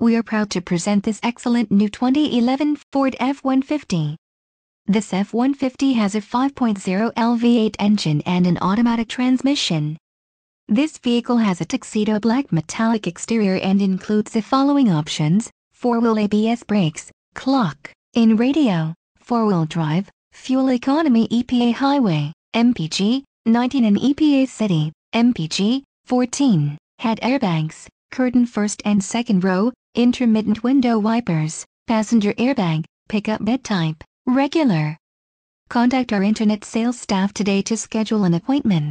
we are proud to present this excellent new 2011 Ford F-150. This F-150 has a 5.0L V8 engine and an automatic transmission. This vehicle has a tuxedo black metallic exterior and includes the following options, 4-wheel ABS brakes, clock, in radio, 4-wheel drive, fuel economy EPA highway, MPG, 19 and EPA city, MPG, 14, head airbags, curtain first and second row, intermittent window wipers, passenger airbag, pickup bed type, regular. Contact our internet sales staff today to schedule an appointment.